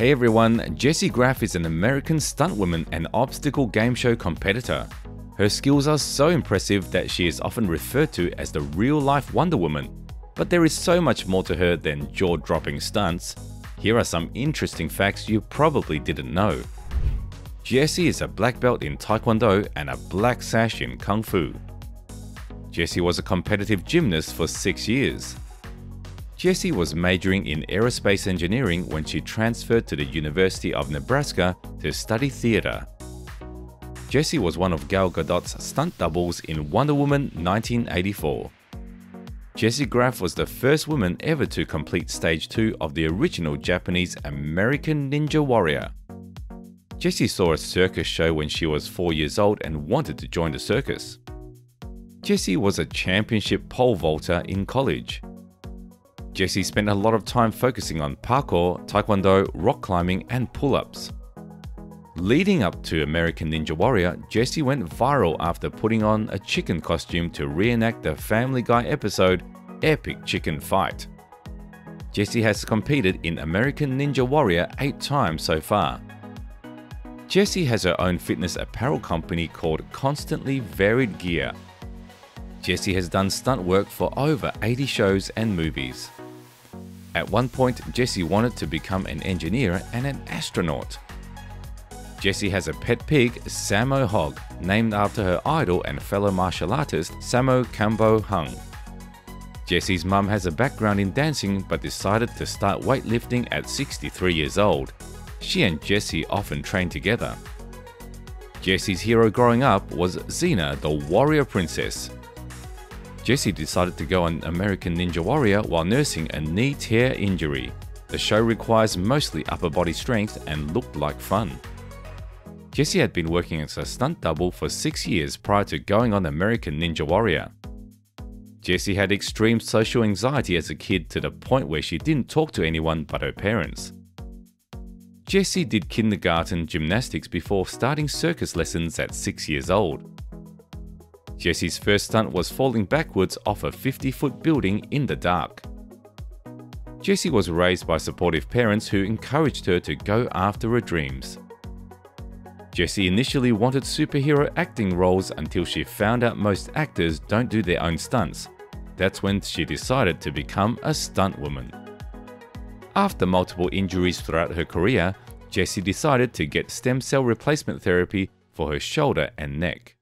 Hey everyone, Jessie Graff is an American stuntwoman and obstacle game show competitor. Her skills are so impressive that she is often referred to as the real-life Wonder Woman. But there is so much more to her than jaw-dropping stunts. Here are some interesting facts you probably didn't know. Jessie is a black belt in Taekwondo and a black sash in Kung Fu. Jessie was a competitive gymnast for six years. Jessie was majoring in aerospace engineering when she transferred to the University of Nebraska to study theatre. Jessie was one of Gal Gadot's stunt doubles in Wonder Woman 1984. Jessie Graff was the first woman ever to complete stage 2 of the original Japanese American Ninja Warrior. Jessie saw a circus show when she was 4 years old and wanted to join the circus. Jessie was a championship pole vaulter in college. Jessie spent a lot of time focusing on parkour, taekwondo, rock climbing, and pull ups. Leading up to American Ninja Warrior, Jessie went viral after putting on a chicken costume to reenact the Family Guy episode Epic Chicken Fight. Jessie has competed in American Ninja Warrior 8 times so far. Jessie has her own fitness apparel company called Constantly Varied Gear. Jessie has done stunt work for over 80 shows and movies. At one point, Jessie wanted to become an engineer and an astronaut. Jessie has a pet pig, Sammo Hog, named after her idol and fellow martial artist Sammo Kambo Hung. Jessie's mum has a background in dancing but decided to start weightlifting at 63 years old. She and Jessie often train together. Jessie's hero growing up was Xena, the warrior princess. Jessie decided to go on American Ninja Warrior while nursing a knee tear injury. The show requires mostly upper body strength and looked like fun. Jessie had been working as a stunt double for six years prior to going on American Ninja Warrior. Jessie had extreme social anxiety as a kid to the point where she didn't talk to anyone but her parents. Jessie did kindergarten gymnastics before starting circus lessons at 6 years old. Jessie's first stunt was falling backwards off a 50 foot building in the dark. Jessie was raised by supportive parents who encouraged her to go after her dreams. Jessie initially wanted superhero acting roles until she found out most actors don't do their own stunts. That's when she decided to become a stunt woman. After multiple injuries throughout her career, Jessie decided to get stem cell replacement therapy for her shoulder and neck.